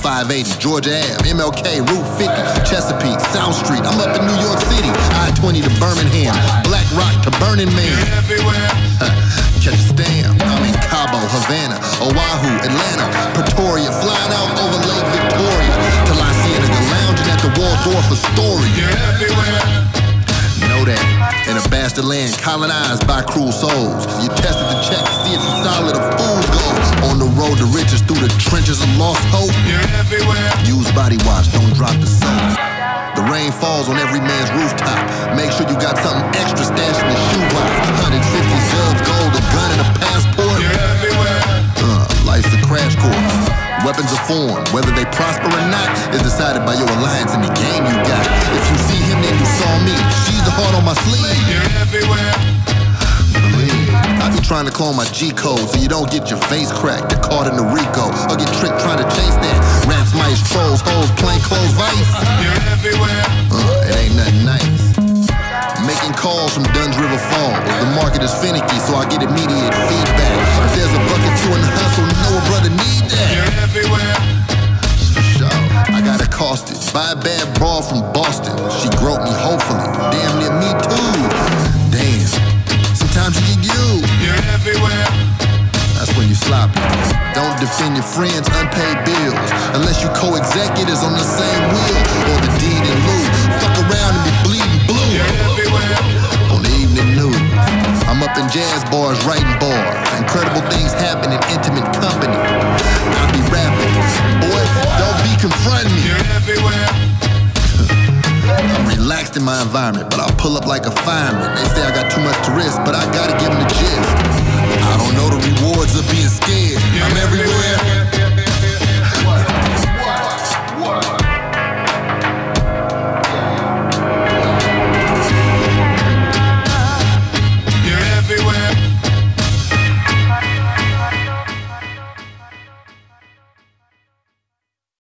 580, Georgia Ave, MLK, Route 50, Chesapeake, South Street. I'm up in New York City, I-20 to Birmingham, Black Rock to Burning Man. Catch a stamp. I'm in Cabo, Havana, Oahu, Atlanta, Pretoria, flying out over Lake Victoria till I see a nigga lounging at the Waldorf Astoria. Know that. In a bastard land colonized by cruel souls. You tested the check to see if you solid or fool's gold. On the drop the soap. The rain falls on every man's rooftop. Make sure you got something extra stashed in the shoebox. 150 subs, gold, a gun, and a passport. You're Uh, life's a crash course. Weapons are formed. Whether they prosper or not is decided by your alliance and the game you got. If you see him, then you saw me. She's the heart on my sleeve. You're everywhere. I be trying to clone my G code so you don't get your face cracked. Get caught in the Rico or get tricked trying to chase that. Rats, mice, trolls, hoes, Dunn's River Falls. The market is finicky, so I get immediate feedback. If there's a bucket two in the hustle, a brother need that. For sure. I got accosted by a bad broad from Boston. She groped me, hopefully. Damn near me too. Damn. Sometimes you get You're everywhere. That's when you sloppy. Don't defend your friends' unpaid bills unless you co-executives on the same wheel or the deed in lieu. Fuck around jazz bars writing bars. Incredible things happen in intimate company. I be rapping, boy. Don't be confronting me. I'm relaxed in my environment, but I'll pull up like a fireman. They say I got too much to risk, but I gotta give them the gist. I don't know the rewards of